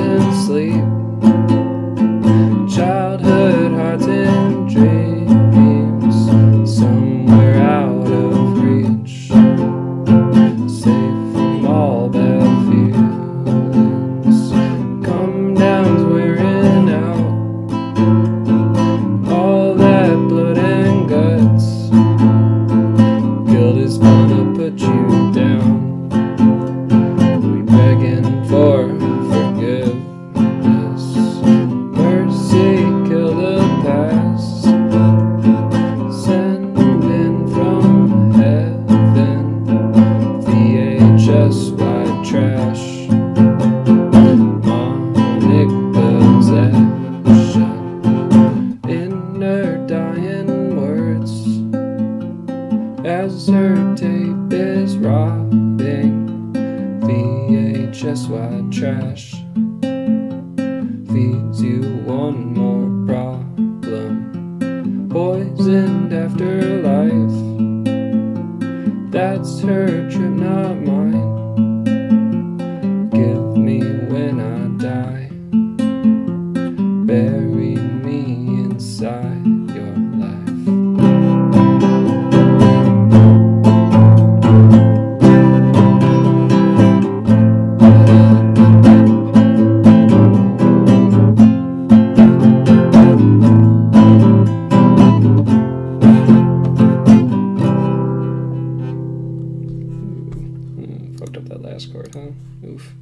in sleep. Her tape is rotting. VHS white trash feeds you one more problem. Poisoned afterlife. That's her trip, not mine. Give me when I die. fucked up that last card, huh? Oof.